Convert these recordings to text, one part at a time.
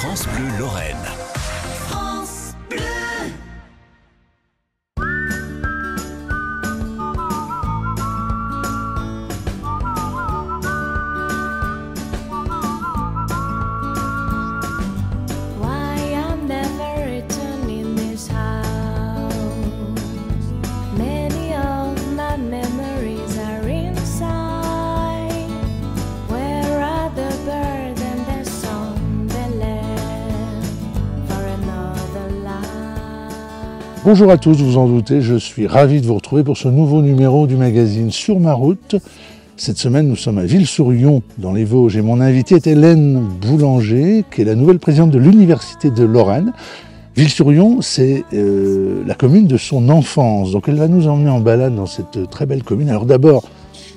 France Bleu Lorraine. Bonjour à tous, vous en doutez, je suis ravi de vous retrouver pour ce nouveau numéro du magazine Sur ma route. Cette semaine, nous sommes à Ville-sur-Yon, dans les Vosges, et mon invitée est Hélène Boulanger, qui est la nouvelle présidente de l'Université de Lorraine. Ville-sur-Yon, c'est euh, la commune de son enfance, donc elle va nous emmener en balade dans cette très belle commune. Alors d'abord,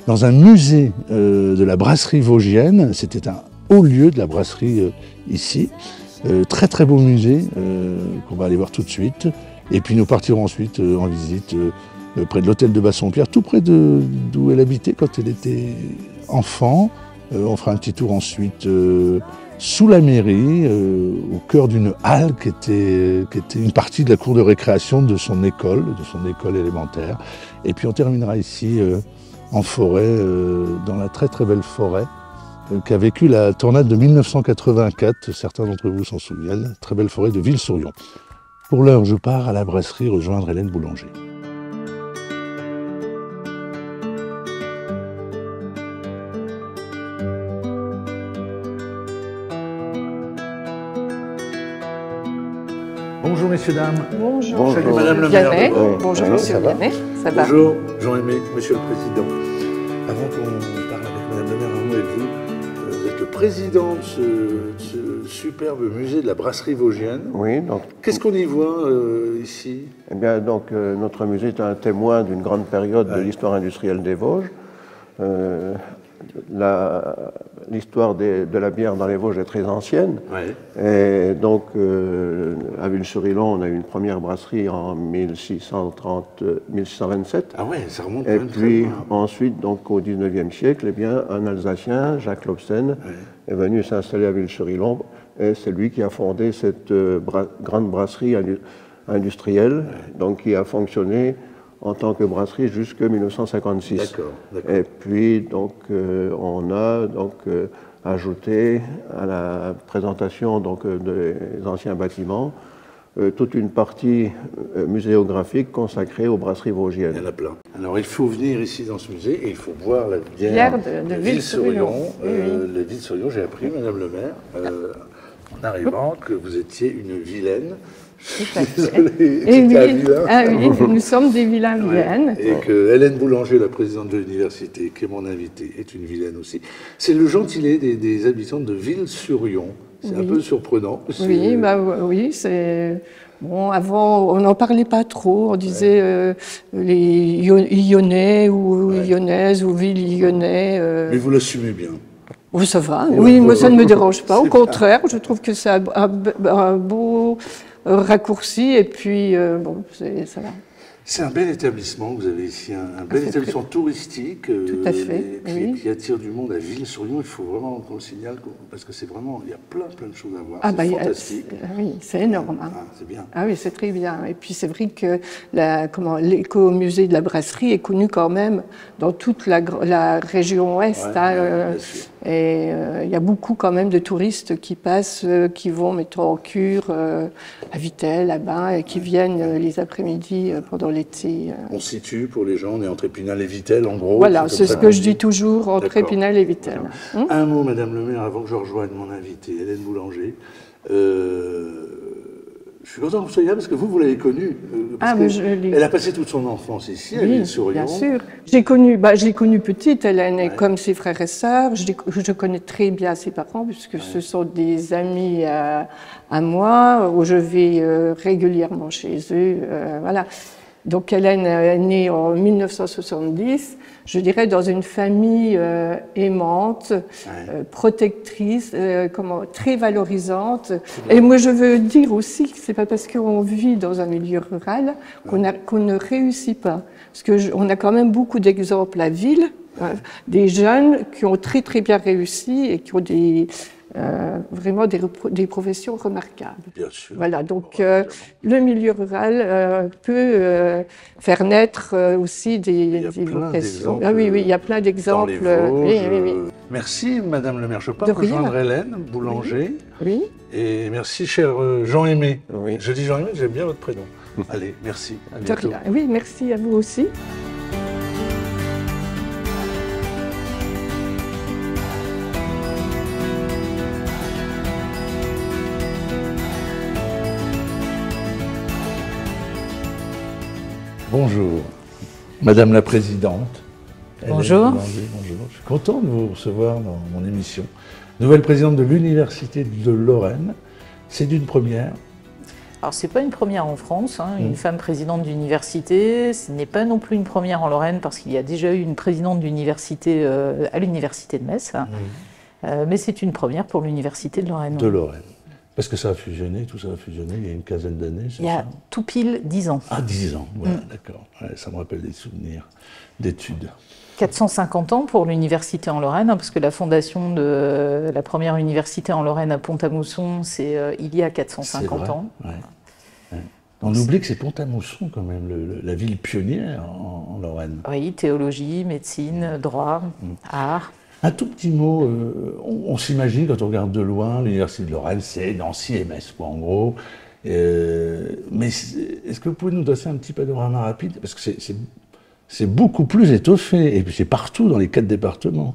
dans un musée euh, de la brasserie vosgienne, c'était un haut lieu de la brasserie euh, ici, très très beau musée qu'on va aller voir tout de suite. Et puis nous partirons ensuite euh, en visite euh, euh, près de l'hôtel de Bassompierre, tout près d'où elle habitait quand elle était enfant. On fera un petit tour ensuite sous la mairie, au cœur d'une halle qui était, qui était une partie de la cour de récréation de son école, de son école élémentaire. Et puis on terminera ici en forêt, dans la très très belle forêt qu'a vécu la tornade de 1984. Certains d'entre vous s'en souviennent. Très belle forêt de Ville-sur-Yon. Pour l'heure, je pars à la brasserie rejoindre Hélène Boulanger. Bonjour messieurs, dames. Bonjour. Salut Madame le maire. Bonjour Monsieur ça va Vianney. Ça va Bonjour Jean-Aimé, Monsieur le Président. Avant qu'on parle avec Madame le maire, un mot avec vous. Euh, Vous êtes le président de ce, de ce superbe musée de la brasserie vosgienne. Oui, donc, Qu'est-ce qu'on y voit euh, ici? Eh bien, donc euh, notre musée est un témoin d'une grande période de Ouais. l'histoire industrielle des Vosges. Euh, L'histoire de la bière dans les Vosges est très ancienne. Ouais. Et donc, à Ville-sur-Ilon, on a eu une première brasserie en 1630, euh, 1627. Ah ouais, ça remonte Et puis ensuite, donc au 19e siècle, eh bien, un Alsacien, Jacques Lobsen, est venu s'installer à Ville-sur-Ilon et c'est lui qui a fondé cette euh, bra- grande brasserie indu- industrielle, donc qui a fonctionné en tant que brasserie jusqu'en 1956. D'accord, d'accord. Et puis donc euh, on a donc euh, ajouté à la présentation donc des anciens bâtiments euh, toute une partie euh, muséographique consacrée aux brasseries vosgiennes. Il y en a plein. Alors il faut venir ici dans ce musée et il faut boire la bière, Bière de- de Ville-sur-Yon. Euh, La Ville-sur-Yon, j'ai appris, Madame le maire, euh, en arrivant, que vous étiez une vilaine. Et vilain. ah oui, nous sommes des vilains vilaines. Et que Hélène Boulanger, la présidente de l'université, qui est mon invitée, est une vilaine aussi. C'est le gentilé des, des habitants de Ville-sur-Yon. C'est un peu surprenant. Oui, bah oui, c'est bon. Avant, on n'en parlait pas trop. On disait euh, les Io- Lyonnais ou Lyonnaises ou ville Lyonnais. euh, Mais vous l'assumez bien. Oh, ça va. Oui, moi, ça ne me dérange pas. Au contraire, je trouve que c'est un, beau raccourci. Et puis, euh, bon, ça va. C'est un bel établissement vous avez ici, un, un bel établissement touristique euh, Tout à fait, qui, oui. qui attire du monde à Ville-sur-Yon. Il faut vraiment qu'on le signale parce que c'est vraiment, il y a plein plein de choses à voir. Ah, bah, a- fantastique. oui, c'est énorme. hein. Ah, c'est bien. Ah oui, c'est très bien. Et puis c'est vrai que la, comment, l'écomusée de la brasserie est connu quand même dans toute la, région ouest. Ouais, hein, ouais, euh, bien sûr. Et euh, il y a beaucoup quand même de touristes qui passent, euh, qui vont, mettons, en cure euh, à Vitel, là-bas, et qui viennent les après-midi pendant l'été. On situe pour les gens, on est entre Épinal et Vitel en gros. Voilà, c'est ce que je dis toujours entre. Épinal et Vitel. Hum? Un mot, Madame le maire, avant que je rejoigne mon invité, Hélène Boulanger. Euh, je suis content que vous soyez là parce que vous, vous l'avez connue. euh, Ah, mais que je l'ai- Elle a passé toute son enfance ici, à Oui, Ville-sur-Yon. bien sûr. J'ai connu, bah, je l'ai connue petite, elle est née Ouais. comme ses frères et sœurs. Je, je connais très bien ses parents puisque ce sont des amis à, à moi où je vais euh, régulièrement chez eux. euh, voilà. Donc Hélène est née en 1970, je dirais dans une famille euh, aimante, euh, protectrice, euh, comment, très valorisante. Et moi je veux dire aussi que c'est pas parce qu'on vit dans un milieu rural qu'on ne réussit pas. Parce que je- on a quand même beaucoup d'exemples à ville, euh, des jeunes qui ont très très bien réussi et qui ont des euh, vraiment des, professions remarquables. Bien sûr. Voilà, donc euh, le milieu rural euh, peut euh, faire naître euh, aussi des, Il y a des plein vocations. d'exemples, Ah oui, oui, il y a plein d'exemples. les Vosges, oui, oui, oui. Merci, Madame le maire. Je peux rejoindre Hélène Boulanger. oui. Et merci, cher Jean-Aimé. Oui. Je dis Jean-Aimé, j'aime bien votre prénom. Allez, merci. À De bientôt. rien. Oui, merci à vous aussi. Bonjour, Madame la Présidente. Bonjour. Boulanger, bonjour. Je suis content de vous recevoir dans mon émission. Nouvelle présidente de l'Université de Lorraine. C'est d'une première. Alors, c'est pas une première en France, hein, Mm. une femme présidente d'université. Ce n'est pas non plus une première en Lorraine parce qu'il y a déjà eu une présidente d'université euh, à l'université de Metz. Euh, mais c'est une première pour l'université de Lorraine. de Lorraine. Parce que ça a fusionné, tout ça a fusionné il y a une quinzaine d'années, Il y a ça tout pile 10 ans. Ah, 10 ans, voilà, Mm. d'accord. Ouais, ça me rappelle des souvenirs d'études. 450 ans pour l'université en Lorraine, hein, parce que la fondation de la première université en Lorraine à Pont-à-Mousson, c'est euh, il y a C'est 450 vrai, ans. ouais. Ouais. On oublie que c'est Pont-à-Mousson, quand même, le- le- la ville pionnière en, en Lorraine. Oui, théologie, médecine, droit, Mm. art. Un tout petit mot, euh, on, on s'imagine quand on regarde de loin, l'université de Lorraine, c'est Nancy et Metz, quoi, en gros. Euh, mais est-ce que vous pouvez nous donner un petit panorama rapide? Parce que c'est- beaucoup plus étoffé, et puis c'est partout dans les quatre départements.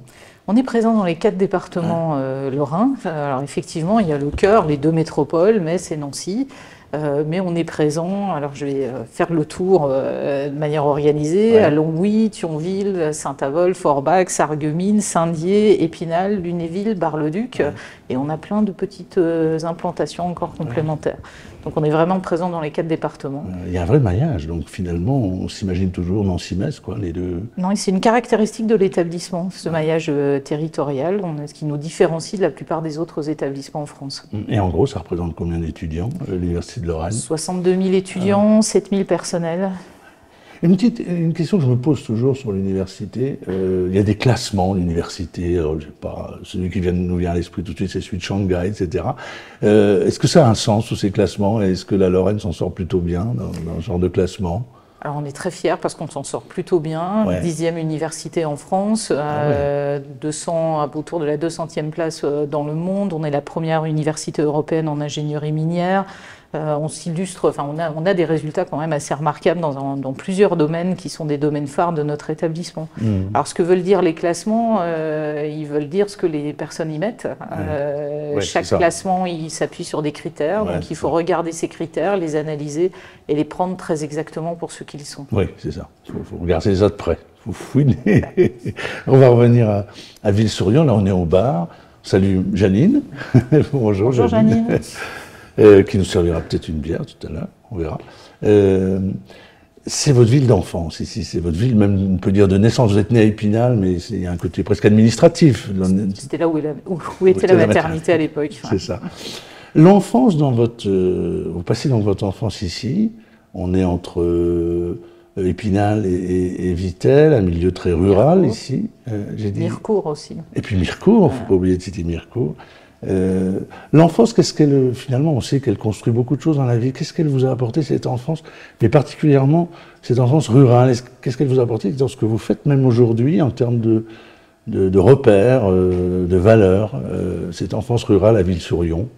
On est présent dans les quatre départements euh, lorrains. Alors effectivement, il y a le cœur, les deux métropoles, Metz et Nancy. Euh, mais on est présent, alors je vais euh, faire le tour euh, de manière organisée, Ouais. à Longwy, Thionville, Saint-Avold, Forbach, Sarreguemines, Saint-Dié, Épinal, Lunéville, Bar-le-Duc. Et on a plein de petites euh, implantations encore complémentaires. Donc on est vraiment présent dans les quatre départements. Il y a un vrai maillage, donc finalement, on s'imagine toujours Nancy-Metz, quoi, les deux. Non, c'est une caractéristique de l'établissement, ce maillage euh, territorial, ce qui nous différencie de la plupart des autres établissements en France. Et en gros, ça représente combien d'étudiants, euh, l'université de Lorraine? 62 000 étudiants, 7 000 personnels. Une petite une question que je me pose toujours sur l'université. euh, il y a des classements l'université. alors, je sais pas, celui qui vient, nous vient à l'esprit tout de suite, c'est celui de Shanghai, etc. Euh, Est-ce que ça a un sens tous ces classements et Est-ce que la Lorraine s'en sort plutôt bien dans, dans ce genre de classement? Alors on est très fiers parce qu'on s'en sort plutôt bien. Ouais. Dixième université en France, euh, 200, autour de la 200e place euh, dans le monde. On est la première université européenne en ingénierie minière. Euh, on s'illustre, enfin on a, on a des résultats quand même assez remarquables dans, plusieurs domaines qui sont des domaines phares de notre établissement. Alors, ce que veulent dire les classements, euh, ils veulent dire ce que les personnes y mettent. Euh, Ouais, chaque classement, il s'appuie sur des critères. Ouais, donc, il faut ça. regarder ces critères, les analyser et les prendre très exactement pour ce qu'ils sont. Oui, c'est ça. Il faut, faut regarder les autres près. Il faut fouiner. on va revenir à, à Ville-sur-Yon. Là, on est au bar. Salut Janine. Bonjour, Bonjour, Janine. Euh, qui nous servira peut-être une bière tout à l'heure. On verra. Euh, c'est votre ville d'enfance ici. C'est votre ville, même on peut dire de naissance. Vous êtes né à Épinal, mais il y a un côté presque administratif. C'était là où, est la- où- où était la maternité à l'époque. C'est ça. L'enfance dans votre, euh, vous passez dans votre enfance ici. On est entre euh, Épinal et, et, et Vittel, un milieu très rural ici. Euh, J'ai dit. Mirecourt aussi. Et puis Mirecourt, faut pas oublier de citer Mirecourt. Euh, l'enfance, qu'est-ce qu'elle finalement, on sait qu'elle construit beaucoup de choses dans la vie. Qu'est-ce qu'elle vous a apporté cette enfance, mais particulièrement cette enfance rurale? Est-ce- Qu'est-ce qu'elle vous a apporté dans ce que vous faites même aujourd'hui en termes de, de, de repères, euh, de valeurs, euh, cette enfance rurale à Ville-sur-Yon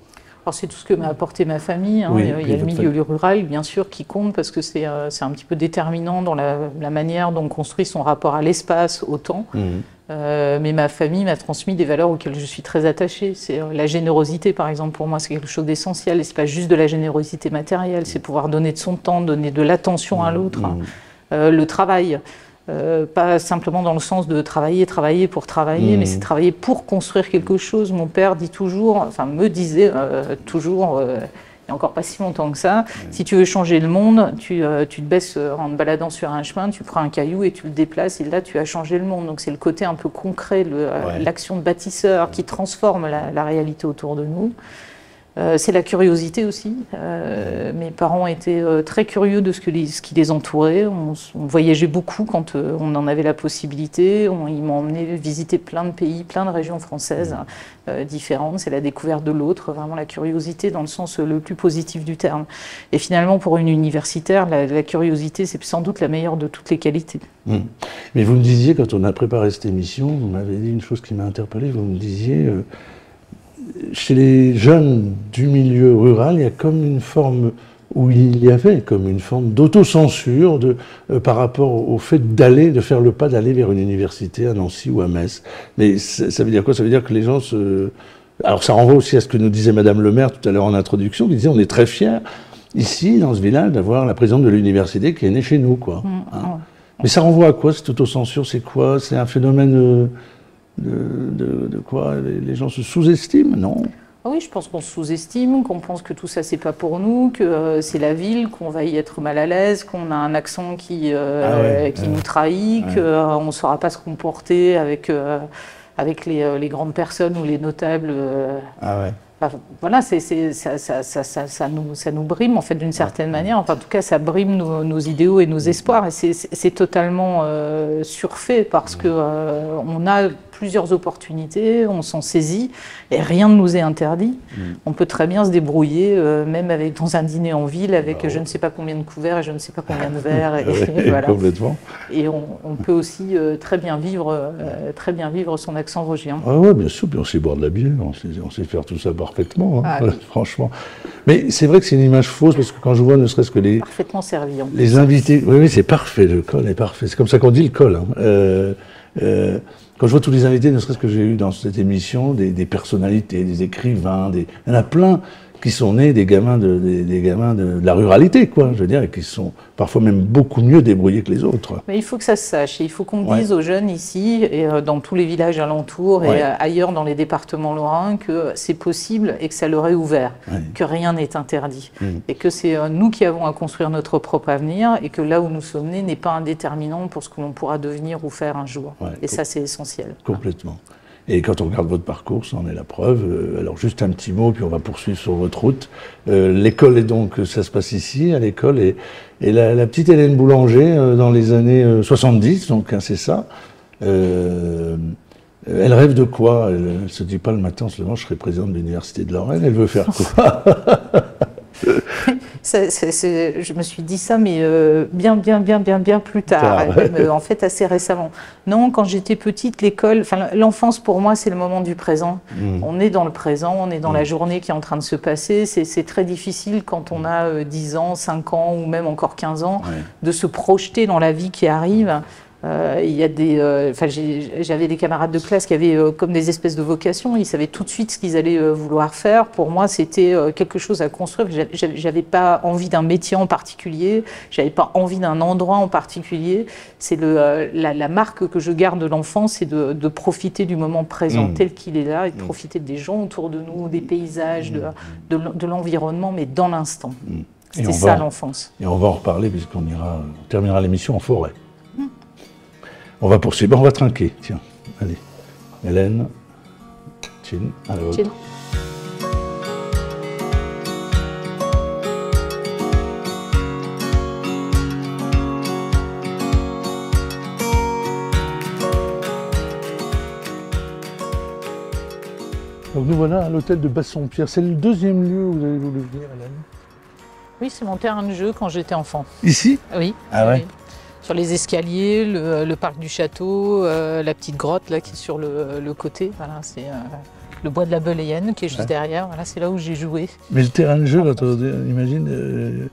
c'est tout ce que m'a apporté ma famille. hein. Oui, il y a, le milieu rural, bien sûr, qui compte parce que c'est euh, un petit peu déterminant dans la, la manière dont on construit son rapport à l'espace, au temps. Euh, mais ma famille m'a transmis des valeurs auxquelles je suis très attachée. C'est euh, la générosité, par exemple, pour moi, c'est quelque chose d'essentiel. Et c'est pas juste de la générosité matérielle, c'est pouvoir donner de son temps, donner de l'attention à l'autre. Euh, le travail, euh, pas simplement dans le sens de travailler, travailler pour travailler, mais c'est travailler pour construire quelque chose. Mon père dit toujours, enfin me disait euh, toujours. Il n'y a encore pas si longtemps que ça. Si tu veux changer le monde, tu, euh, tu te baisses euh, en te baladant sur un chemin, tu prends un caillou et tu le déplaces, et là, tu as changé le monde. Donc, c'est le côté un peu concret, euh, Ouais. l'action de bâtisseur qui transforme la, la réalité autour de nous. Euh, c'est la curiosité aussi. Euh, mes parents étaient euh, très curieux de ce, que les- ce qui les entourait. On, voyageait beaucoup quand on en avait la possibilité. On- ils m'ont emmené visiter plein de pays, plein de régions françaises euh, différentes. C'est la découverte de l'autre, vraiment la curiosité dans le sens le plus positif du terme. Et finalement, pour une universitaire, la, la curiosité, c'est sans doute la meilleure de toutes les qualités. Hum. Mais vous me disiez, quand on a préparé cette émission, vous m'avez dit une chose qui m'a interpellé, vous me disiez, euh, chez les jeunes du milieu rural, il y a comme une forme, où il y avait comme une forme d'autocensure euh, par rapport au fait d'aller, de faire le pas d'aller vers une université à Nancy ou à Metz. Mais ça ça veut dire quoi? Ça veut dire que les gens se... Alors ça renvoie aussi à ce que nous disait Madame le maire tout à l'heure en introduction, qui disait on est très fiers ici, dans ce village, d'avoir la présidente de l'université qui est née chez nous, quoi. Hein mais ça renvoie à quoi cette autocensure? C'est quoi? C'est un phénomène euh, de, de- de quoi les, gens se sous-estiment Non Ah oui, je pense qu'on se sous-estime, qu'on pense que tout ça c'est pas pour nous, que euh, c'est la ville, qu'on va y être mal à l'aise, qu'on a un accent qui, euh, Ah ouais, qui ouais. nous trahit, Ouais. qu'on ne saura pas se comporter avec, euh, avec les, euh, les grandes personnes ou les notables. euh, Ah ouais. Enfin, voilà, c'est, ça, ça, ça, ça, ça nous, ça nous brime en fait d'une certaine manière. Enfin, en tout cas, ça brime nos, nos idéaux et nos espoirs. Et c'est totalement euh, surfait parce que euh, on a plusieurs opportunités, on s'en saisit et rien ne nous est interdit. On peut très bien se débrouiller, euh, même avec dans un dîner en ville, avec je ne sais pas combien de couverts et je ne sais pas combien de verres. Et, voilà. Complètement. Et on, on peut aussi euh, très bien vivre, euh, très bien vivre son accent vosgien. Ah ouais, bien sûr, puis on sait boire de la bière, on sait, on sait faire tout ça parfaitement, hein, Ah oui. franchement. Mais c'est vrai que c'est une image fausse, parce que quand je vois ne serait-ce que les, Parfaitement servi. Les invités, oui, oui, c'est parfait, le col est parfait. C'est comme ça qu'on dit le col. hein. Euh, quand je vois tous les invités, ne serait-ce que j'ai eu dans cette émission, des, personnalités, des écrivains, des... il y en a plein qui sont nés des gamins de, des, des gamins de, de la ruralité, quoi, je veux dire, et qui sont parfois même beaucoup mieux débrouillés que les autres. Mais il faut que ça se sache. Et il faut qu'on Ouais. dise aux jeunes ici et euh, dans tous les villages alentours Ouais. et euh, ailleurs dans les départements lorrains que c'est possible et que ça leur est ouvert, Ouais. que rien n'est interdit. Mm. Et que c'est euh, nous qui avons à construire notre propre avenir et que là où nous sommes nés n'est pas un déterminant pour ce que l'on pourra devenir ou faire un jour. Et ça, c'est essentiel. Complètement. Et quand on regarde votre parcours, ça en est la preuve. Euh, Alors juste un petit mot, puis on va poursuivre sur votre route. Euh, l'école est donc, ça se passe ici, à l'école, et, et la, la petite Hélène Boulanger, euh, dans les années euh, 70, donc hein, c'est ça, euh, elle rêve de quoi? Elle ne se dit pas le matin, en se levant, je serai présidente de l'Université de Lorraine, elle veut faire quoi? Je me suis dit ça, mais euh, bien, bien, bien, bien, bien plus tard. Tard, ouais. Euh, en fait, assez récemment. Non, quand j'étais petite, l'école, enfin, l'enfance pour moi, c'est le moment du présent. Mm. On est dans le présent, on est dans la journée qui est en train de se passer. C'est c'est très difficile quand on a euh, 10 ans, 5 ans ou même encore 15 ans Ouais. de se projeter dans la vie qui arrive. Euh, il y a des, euh, enfin, j'avais des camarades de classe qui avaient euh, comme des espèces de vocations. Ils savaient tout de suite ce qu'ils allaient vouloir faire. Pour moi, c'était quelque chose à construire. J'a- j'a- J'avais pas envie d'un métier en particulier. J'avais pas envie d'un endroit en particulier. C'est la, la marque que je garde de l'enfance, c'est de, de profiter du moment présent Mm. tel qu'il est là et de profiter des gens autour de nous, des paysages, de, de l'en- de l'environnement, mais dans l'instant. Mm. Et C'était ça l'enfance. Et on va en reparler puisqu'on ira, on terminera l'émission en forêt. On va poursuivre, on va trinquer, tiens, allez. Hélène, Chin, à la. Chin. Donc nous voilà à l'hôtel de Bassompierre. C'est le deuxième lieu où vous avez voulu venir, Hélène Oui, c'est mon terrain de jeu quand j'étais enfant. Ici? Oui. Ah ouais? Oui. Sur les escaliers, le, le parc du château, euh, la petite grotte là qui est sur le, le côté. Voilà, c'est euh, le bois de la Beléenne qui est juste Ouais. derrière. Voilà, c'est là où j'ai joué. Mais le terrain de jeu, on imagine euh,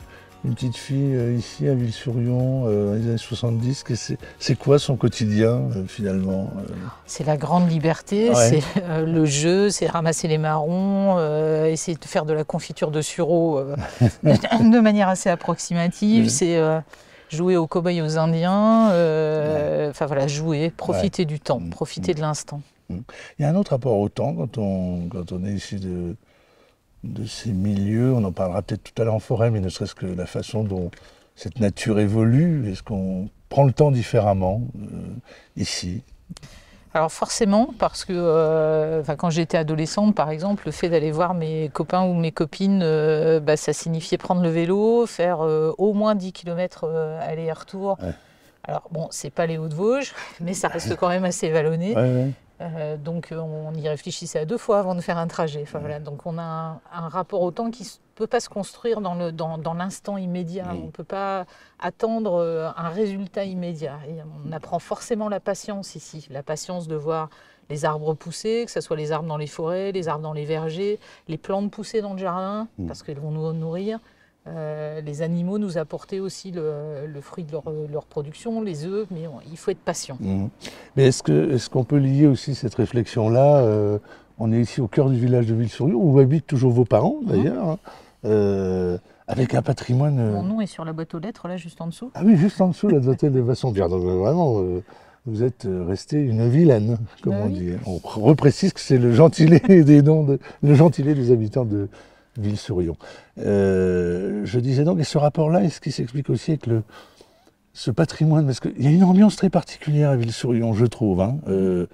une petite fille ici à Ville-sur-Yon, dans les années 70, que c'est quoi son quotidien finalement C'est la grande liberté, Ouais. c'est le jeu, c'est ramasser les marrons, essayer de faire de la confiture de sureau de manière assez approximative. C'est jouer aux cow-boys aux Indiens. euh, Enfin voilà, jouer, profiter du temps, Mhm. profiter de l'instant. Il y a un autre rapport au temps quand on, quand on est ici de, de ces milieux. On en parlera peut-être tout à l'heure en forêt, mais ne serait-ce que la façon dont cette nature évolue. Est-ce qu'on prend le temps différemment euh, ici? Alors forcément, parce que euh, quand j'étais adolescente, par exemple, le fait d'aller voir mes copains ou mes copines, euh, bah, ça signifiait prendre le vélo, faire euh, au moins 10 km aller-retour. Ouais. Alors bon, c'est pas les Hauts-de-Vosges, mais ça reste quand même assez vallonné. Ouais, ouais. Donc on y réfléchissait à deux fois avant de faire un trajet. Enfin, voilà. Donc on a un, un rapport au temps qui ne peut pas se construire dans le- dans, dans l'instant immédiat. Mm. On ne peut pas attendre euh, un résultat immédiat. Et on apprend forcément la patience ici. La patience de voir les arbres pousser, que ce soit les arbres dans les forêts, les arbres dans les vergers, les plantes pousser dans le jardin, Mm. parce qu'elles vont nous nourrir. Euh, les animaux nous apporter aussi le, le fruit de leur, leur production, les œufs, mais on- il faut être patient. Mhm. Mais est-ce qu'on peut lier aussi cette réflexion-là euh, On est ici au cœur du village de Ville-sur-Yon, où habitent toujours vos parents d'ailleurs, hein, euh, avec un patrimoine. euh, Mon nom est sur la boîte aux lettres, là, juste en dessous. Ah oui, juste en dessous là, de l'hôtel de Vassonbière. Donc euh, vraiment, vous êtes resté une vilaine, comme Bah on oui. dit. On reprécise que c'est le gentilé des noms, de- le gentilé des habitants de Ville-sur-Yon. Je disais donc, et ce rapport-là, est-ce qu'il s'explique aussi avec le, ce patrimoine? Parce qu'il y a une ambiance très particulière à Ville-sur-Yon, je trouve. hein. Euh,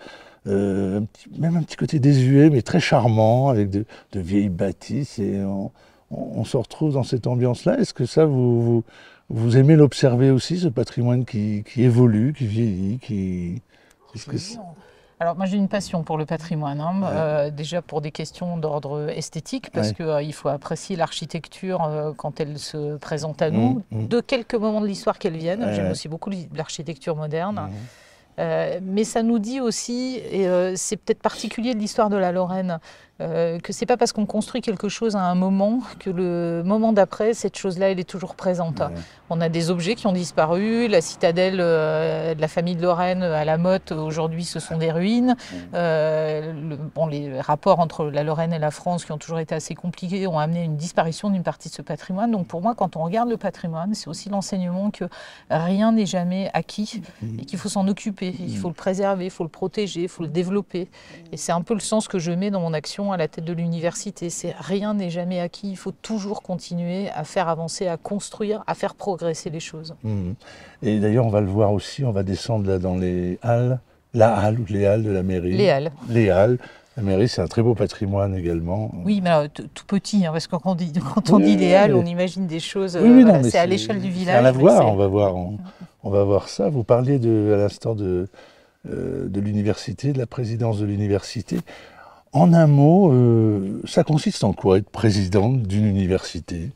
euh, un petit- même un petit côté désuet, mais très charmant, avec de, de vieilles bâtisses. Et on, on- on se retrouve dans cette ambiance-là. Est-ce que ça, vous, vous, vous aimez l'observer aussi, ce patrimoine qui, qui évolue, qui vieillit, qui... que Alors moi j'ai une passion pour le patrimoine, hein. Euh, déjà pour des questions d'ordre esthétique, parce Ouais. qu'il il faut apprécier l'architecture euh, quand elle se présente à nous, Mmh, mmh. de quelques moments de l'histoire qu'elle vienne. Ouais, J'aime aussi beaucoup l'architecture moderne. Euh, mais ça nous dit aussi, et euh, c'est peut-être particulier de l'histoire de la Lorraine, euh, que c'est pas parce qu'on construit quelque chose à un moment que le moment d'après, cette chose-là, elle est toujours présente. Ouais. On a des objets qui ont disparu. La citadelle euh, de la famille de Lorraine à la Motte, aujourd'hui, ce sont des ruines. Euh, le- bon, les rapports entre la Lorraine et la France, qui ont toujours été assez compliqués, ont amené une disparition d'une partie de ce patrimoine. Donc pour moi, quand on regarde le patrimoine, c'est aussi l'enseignement que rien n'est jamais acquis et qu'il faut s'en occuper. Il faut le préserver, il faut le protéger, il faut le développer. Et c'est un peu le sens que je mets dans mon action à la tête de l'université. C'est rien n'est jamais acquis. Il faut toujours continuer à faire avancer, à construire, à faire progresser les choses. Mhm. Et d'ailleurs, on va le voir aussi, on va descendre là dans les halles, la halle ou les halles de la mairie. Les halles. Les halles. La mairie, c'est un très beau patrimoine également. Oui, mais alors, tout petit, hein, parce que quand on dit, quand on Oui, dit oui, les halles, on imagine des choses. Oui, euh, oui, voilà, mais c'est à l'échelle du village. à voir, on va voir, on, on va voir ça. Vous parliez de, à l'instant de, euh, de l'université, de la présidence de l'université. En un mot, euh, ça consiste en quoi être présidente d'une université?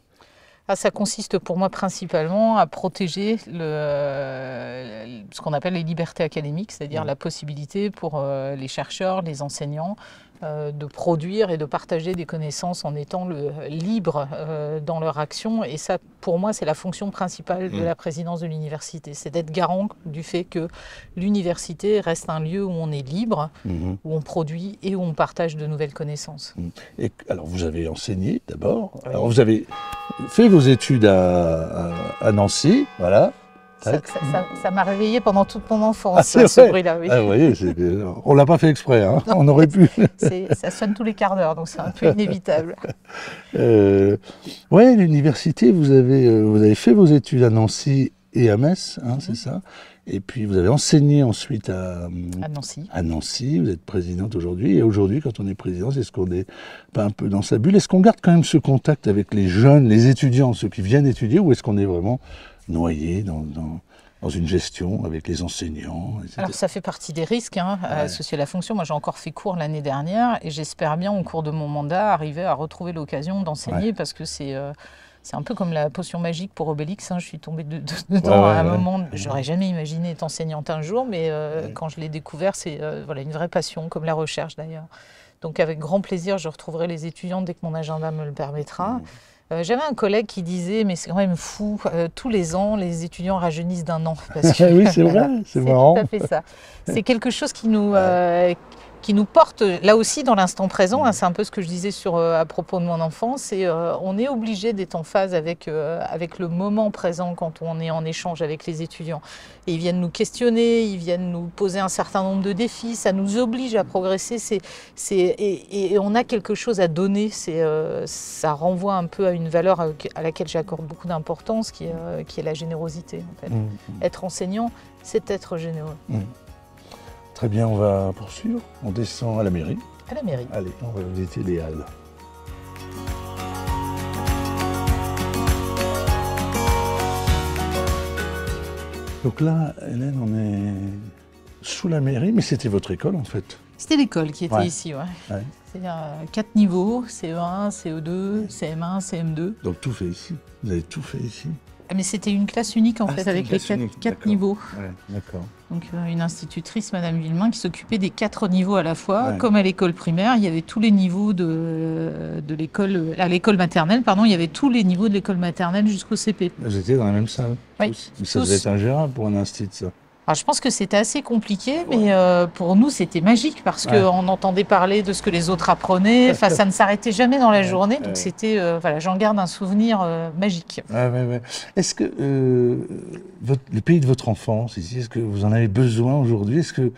Ah, ça consiste pour moi principalement à protéger le, ce qu'on appelle les libertés académiques, c'est-à-dire la possibilité pour euh, les chercheurs, les enseignants, euh, de produire et de partager des connaissances en étant le, libres euh, dans leur action. Et ça, pour moi, c'est la fonction principale de Mm. la présidence de l'université. C'est d'être garant du fait que l'université reste un lieu où on est libre, Mhm. où on produit et où on partage de nouvelles connaissances. Et, alors, vous avez enseigné d'abord. Alors, vous avez fait vos études à, à- à Nancy, voilà. Ça Tac. ça- ça- ça m'a réveillée pendant toute mon enfance, Ah, ce bruit-là. Oui. Ah, vous voyez, c'est- on l'a pas fait exprès, hein. on aurait pu. Ça sonne tous les quarts d'heure, donc c'est un peu inévitable. Euh, ouais, l'université, vous avez, euh, vous avez fait vos études à Nancy et à Metz, hein, c'est ça. Et puis vous avez enseigné ensuite à, À Nancy. à Nancy. Vous êtes présidente aujourd'hui. Et aujourd'hui, quand on est président, est-ce qu'on n'est pas un peu dans sa bulle Est-ce qu'on garde quand même ce contact avec les jeunes, les étudiants, ceux qui viennent étudier, ou est-ce qu'on est vraiment noyé dans, dans, dans une gestion avec les enseignants etc. Alors ça fait partie des risques hein, Ouais. associés à la fonction. Moi j'ai encore fait cours l'année dernière et j'espère bien au cours de mon mandat arriver à retrouver l'occasion d'enseigner Ouais. parce que c'est... euh, c'est un peu comme la potion magique pour Obélix. hein. Je suis tombée de- de- dedans Ouais, à un moment. J'aurais jamais imaginé être enseignante un jour, mais euh, quand je l'ai découvert, c'est euh, voilà, une vraie passion, comme la recherche d'ailleurs. Donc avec grand plaisir, je retrouverai les étudiants dès que mon agenda me le permettra. Euh, J'avais un collègue qui disait, mais c'est quand même fou, euh, tous les ans, les étudiants rajeunissent d'un an. Parce que, oui, c'est vrai, c'est marrant. tout à fait ça. C'est quelque chose qui nous, euh, qui nous porte, là aussi, dans l'instant présent. hein, c'est un peu ce que je disais sur, euh, à propos de mon enfance. Et, euh, on est obligé d'être en phase avec, euh, avec le moment présent quand on est en échange avec les étudiants. Et ils viennent nous questionner, ils viennent nous poser un certain nombre de défis. Ça nous oblige à progresser. C'est, c'est, et, et on a quelque chose à donner. C'est, euh, ça renvoie un peu à une valeur à, à laquelle j'accorde beaucoup d'importance, qui est, qui est la générosité. En fait. Mm. Être enseignant, c'est être généreux. Très bien, on va poursuivre. On descend à la mairie. À la mairie. Allez, on va visiter les halles. Donc là, Hélène, on est sous la mairie, mais c'était votre école en fait. C'était l'école qui était Ouais. ici, ouais. Ouais. C'est euh, quatre niveaux, CE1, CE2, CM1, CM2. Donc tout fait ici. Vous avez tout fait ici. Ah, Mais c'était une classe unique en Ah, fait, avec les quatre, unique, quatre d'accord. niveaux. Ouais, d'accord. Donc euh, une institutrice, Madame Villemain, qui s'occupait des quatre niveaux à la fois. Ouais. Comme à l'école primaire, il y avait tous les niveaux de, de l'école, à l'école maternelle, pardon, il y avait tous les niveaux de l'école maternelle jusqu'au CP. Vous étiez dans la même salle Oui, tous Mais ça devait être ingérable pour un institut, ça. Alors, je pense que c'était assez compliqué, mais euh, pour nous, c'était magique parce Ouais. qu'on entendait parler de ce que les autres apprenaient. Enfin, ça ne s'arrêtait jamais dans la journée. Donc, c'était, euh, voilà, j'en garde un souvenir euh, magique. Est-ce que votre- le pays de votre enfance ici, est-ce que vous en avez besoin aujourd'hui? Est-ce que,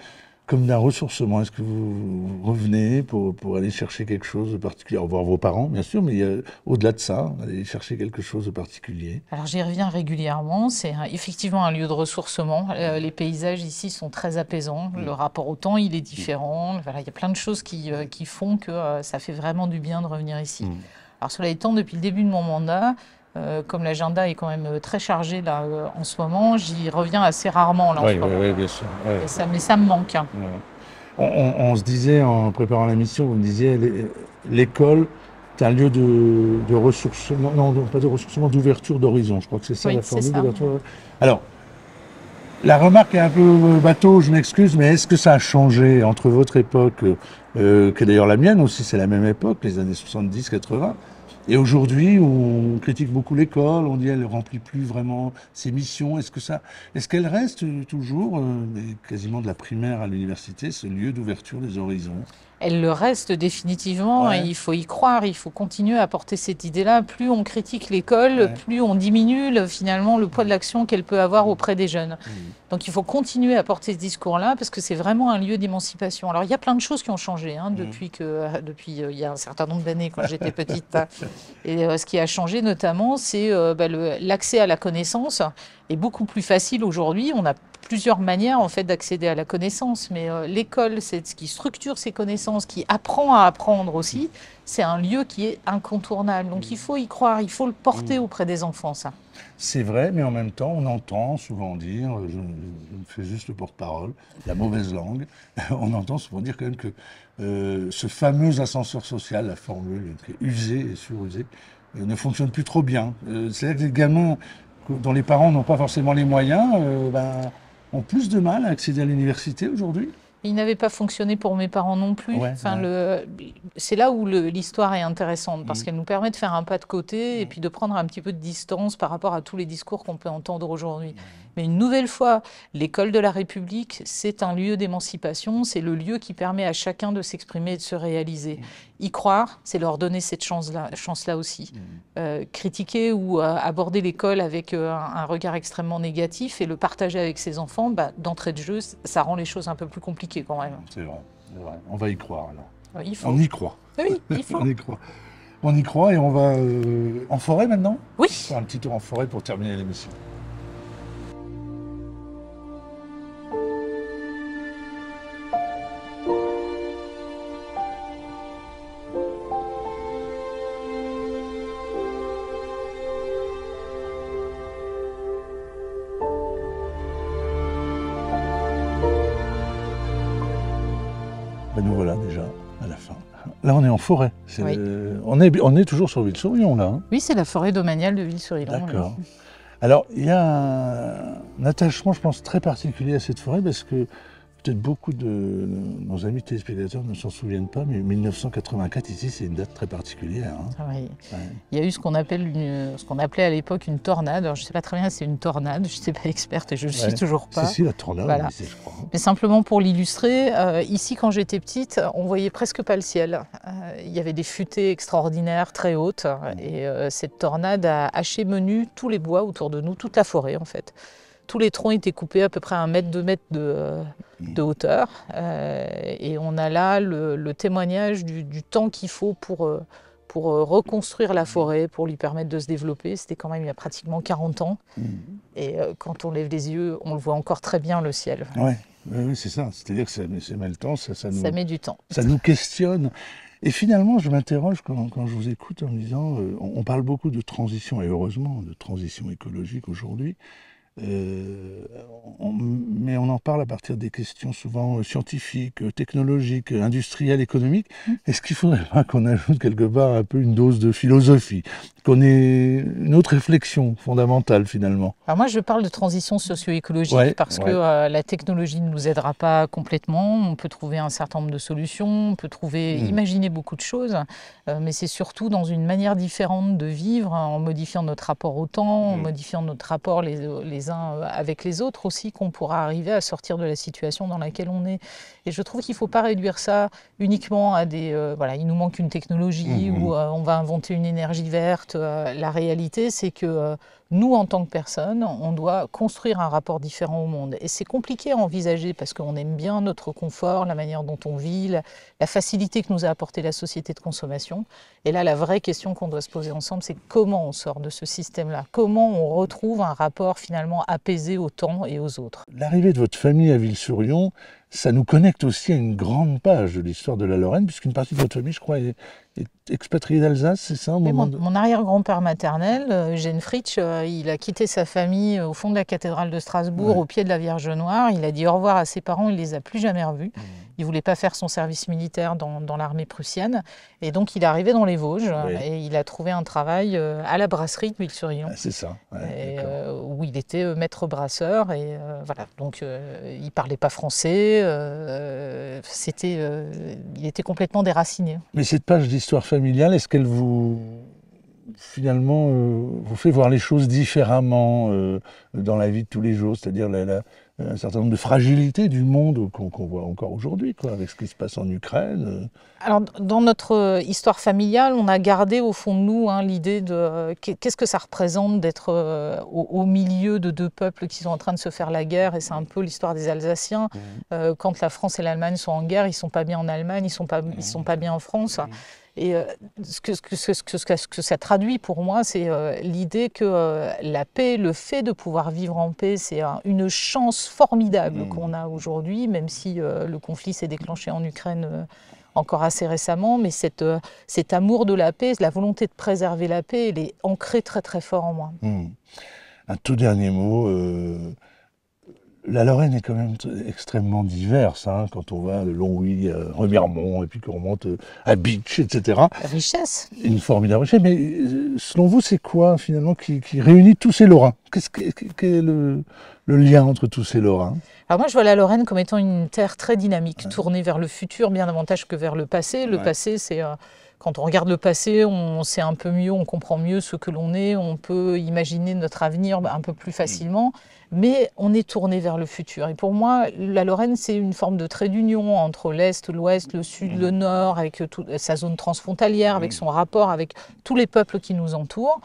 comme d'un ressourcement, est-ce que vous revenez pour, pour aller chercher quelque chose de particulier? Voir vos parents, bien sûr, mais au-delà de ça, aller chercher quelque chose de particulier. Alors, j'y reviens régulièrement. C'est effectivement un lieu de ressourcement. Euh, les paysages ici sont très apaisants. Le rapport au temps, il est différent. Voilà, il y a plein de choses qui, euh, qui font que euh, ça fait vraiment du bien de revenir ici. Mm. Alors, cela étant, depuis le début de mon mandat, euh, comme l'agenda est quand même euh, très chargé là euh, en ce moment, j'y reviens assez rarement là en ce moment. bien sûr. Et ça, mais ça me manque. hein. On, on- on se disait en préparant la mission, vous me disiez, l'é- l'école, c'est un lieu de, de ressourcement, non, pas de ressourcement, d'ouverture d'horizon. Je crois que c'est ça Oui, la formule d'ouverture. Alors, la remarque est un peu bateau, je m'excuse, mais est-ce que ça a changé entre votre époque, euh, qui est d'ailleurs la mienne aussi, c'est la même époque, les années 70-80, et aujourd'hui, on critique beaucoup l'école, on dit elle ne remplit plus vraiment ses missions. Est-ce que ça, est-ce qu'elle reste toujours, euh, quasiment de la primaire à l'université, ce lieu d'ouverture des horizons? Elle le reste définitivement Ouais. et il faut y croire, il faut continuer à porter cette idée-là. Plus on critique l'école, Ouais. plus on diminue le- finalement le poids de l'action qu'elle peut avoir auprès des jeunes. Donc il faut continuer à porter ce discours-là parce que c'est vraiment un lieu d'émancipation. Alors il y a plein de choses qui ont changé hein, depuis, que, euh, depuis euh, il y a un certain nombre d'années quand j'étais petite. Et euh, ce qui a changé notamment, c'est euh, bah, l'accès à la connaissance est beaucoup plus facile aujourd'hui. Plusieurs manières en fait d'accéder à la connaissance, mais euh, l'école, c'est ce qui structure ces connaissances, qui apprend à apprendre aussi. C'est un lieu qui est incontournable. Donc il faut y croire, il faut le porter auprès des enfants, ça. C'est vrai, mais en même temps, on entend souvent dire, je, je me fais juste le porte-parole, la mauvaise langue, on entend souvent dire quand même que euh, ce fameux ascenseur social, la formule qui est usée et surusée, euh, ne fonctionne plus trop bien. Euh, C'est-à-dire que les gamins dont les parents n'ont pas forcément les moyens euh, ben, ont plus de mal à accéder à l'université aujourd'hui. Il n'avait pas fonctionné pour mes parents non plus. Ouais, enfin, ouais. le, c'est là où l'histoire est intéressante parce Mhm. qu'elle nous permet de faire un pas de côté et puis de prendre un petit peu de distance par rapport à tous les discours qu'on peut entendre aujourd'hui. Mais une nouvelle fois, l'école de la République, c'est un lieu d'émancipation, c'est le lieu qui permet à chacun de s'exprimer et de se réaliser. Y croire, c'est leur donner cette chance-là chance -là aussi. Euh, critiquer ou euh, aborder l'école avec euh, un, un regard extrêmement négatif et le partager avec ses enfants, bah, d'entrée de jeu, ça rend les choses un peu plus compliquées quand même. C'est vrai. On va y croire alors. Il faut. On y croit. Oui, il faut. On y croit. On y croit et on va en forêt maintenant? Oui. Faire un petit tour en forêt pour terminer l'émission. Là, on est en forêt. C'est Oui. le- on, est, on est toujours sur Ville-sur-Yon, là. hein. Oui, c'est la forêt domaniale de Ville-sur-Ilon. D'accord. Alors, il y a un, un attachement, je pense, très particulier à cette forêt parce que peut-être beaucoup de nos amis téléspectateurs ne s'en souviennent pas, mais 1984, ici, c'est une date très particulière. hein. Ah oui. Ouais. Il y a eu ce qu'on appelait à l'époque une tornade. Alors, je ne sais pas très bien si c'est une tornade, je ne suis pas experte et je ne le Ouais. suis toujours pas. C'est si la tornade, Voilà. je crois. Mais simplement pour l'illustrer, euh, ici quand j'étais petite, on voyait presque pas le ciel. Euh, il y avait des futaies extraordinaires, très hautes, et euh, cette tornade a haché menu tous les bois autour de nous, toute la forêt en fait. Tous les troncs étaient coupés à peu près un mètre, deux mètres de, de hauteur, Euh, et on a là le, le témoignage du, du temps qu'il faut pour, euh, pour euh, reconstruire la forêt, pour lui permettre de se développer. C'était quand même il y a pratiquement 40 ans, Mhm. et euh, quand on lève les yeux, on le voit encore très bien le ciel. Ouais, Oui, oui, c'est ça. C'est-à-dire que ça, met- ça met le temps, ça, ça nous, Ça met du temps. ça nous questionne. Et finalement, je m'interroge quand, quand je vous écoute en me disant, euh, on, on parle beaucoup de transition, et heureusement, de transition écologique aujourd'hui, euh, on- mais on en parle à partir des questions souvent euh, scientifiques, euh, technologiques, industrielles, économiques. Est-ce qu'il faudrait pas qu'on ajoute quelque part un peu une dose de philosophie, qu'on ait une autre réflexion fondamentale finalement? Alors moi, je parle de transition socio-écologique Ouais, parce ouais. que euh, la technologie ne nous aidera pas complètement. On peut trouver un certain nombre de solutions, on peut trouver, Mm. imaginer beaucoup de choses, euh, mais c'est surtout dans une manière différente de vivre, en modifiant notre rapport au temps, en Mm. modifiant notre rapport les, les uns euh, avec les autres aussi, qu'on pourra arriver à sortir de la situation dans laquelle on est. Et je trouve qu'il ne faut pas réduire ça uniquement à des... euh, voilà, il nous manque une technologie Mhm. ou euh, on va inventer une énergie verte. La réalité, c'est que nous, en tant que personnes, on doit construire un rapport différent au monde. Et c'est compliqué à envisager parce qu'on aime bien notre confort, la manière dont on vit, la, la facilité que nous a apporté la société de consommation. Et là, la vraie question qu'on doit se poser ensemble, c'est comment on sort de ce système-là? Comment on retrouve un rapport finalement apaisé au temps et aux autres L'arrivée de votre famille à Ville-sur-Yon, ça nous connecte aussi à une grande page de l'histoire de la Lorraine, puisqu'une partie de votre famille, je crois, est, est expatriée d'Alsace, c'est ça au Oui, moment mon, de... mon arrière-grand-père maternel, euh, Eugène Fritsch, euh, il a quitté sa famille au fond de la cathédrale de Strasbourg, Ouais. au pied de la Vierge Noire. Il a dit au revoir à ses parents, il les a plus jamais revus. Mmh. Il voulait pas faire son service militaire dans, dans l'armée prussienne. Et donc, il est arrivé dans les Vosges Oui. et il a trouvé un travail euh, à la brasserie de Ville-sur-Yon. Ah, c'est ça. ouais, Et, d'accord. euh, où il était euh, maître brasseur et euh, voilà donc euh, il parlait pas français c'était il était complètement déraciné Mais cette page d'histoire familiale, est-ce qu'elle vous finalement euh, vous fait voir les choses différemment euh, dans la vie de tous les jours, c'est-à-dire la- la- un certain nombre de fragilités du monde qu'on voit encore aujourd'hui, quoi, avec ce qui se passe en Ukraine. euh. Alors, dans notre euh, histoire familiale, on a gardé au fond de nous hein, l'idée de euh, qu'est- qu'est-ce que ça représente d'être euh, au, au milieu de deux peuples qui sont en train de se faire la guerre, et c'est un peu l'histoire des Alsaciens. Euh, quand la France et l'Allemagne sont en guerre, ils sont pas bien en Allemagne, ils sont pas, ils sont pas bien en France. Et euh, ce, que, ce, que, ce, que, ce que- ce que ça traduit pour moi, c'est euh, l'idée que euh, la paix, le fait de pouvoir vivre en paix, c'est un- une chance formidable Mm. qu'on a aujourd'hui, même si le conflit s'est déclenché en Ukraine encore assez récemment. Mais cette, euh, cet amour de la paix, la volonté de préserver la paix, elle est ancrée très très fort en moi. Hmm. Un tout dernier mot. euh, La Lorraine est quand même extrêmement diverse, hein, quand on va de Longwy à Remiremont, et puis qu'on remonte euh, à Beach, etc. Richesse. Une formidable richesse. Mais euh, selon vous, c'est quoi finalement qui, qui réunit tous ces Lorrains? Qu'est-ce que- Quel est le, le lien entre tous ces Lorrains? Alors moi, je vois la Lorraine comme étant une terre très dynamique, tournée vers le futur bien davantage que vers le passé. Le Ouais. passé, c'est euh, quand on regarde le passé, on sait un peu mieux, on comprend mieux ce que l'on est, on peut imaginer notre avenir un peu plus facilement, mais on est tourné vers le futur. Et pour moi, la Lorraine, c'est une forme de trait d'union entre l'Est, l'Ouest, le Sud, le Nord, avec toute sa zone transfrontalière, avec son rapport avec tous les peuples qui nous entourent.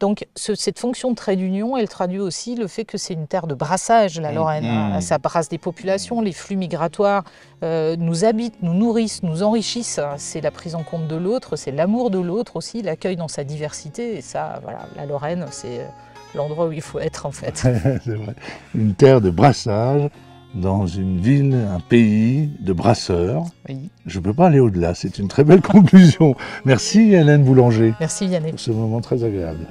Donc ce- cette fonction de trait d'union, elle traduit aussi le fait que c'est une terre de brassage, la Lorraine. Mhm. Ça brasse des populations, les flux migratoires euh, nous habitent, nous nourrissent, nous enrichissent. C'est la prise en compte de l'autre, c'est l'amour de l'autre aussi, l'accueil dans sa diversité. Et ça, voilà, la Lorraine, c'est euh, l'endroit où il faut être en fait. vrai. Une terre de brassage dans une ville, un pays de brasseurs. Oui. Je ne peux pas aller au-delà, c'est une très belle conclusion. Merci Hélène Boulanger. Merci Yannick. Pour ce moment très agréable.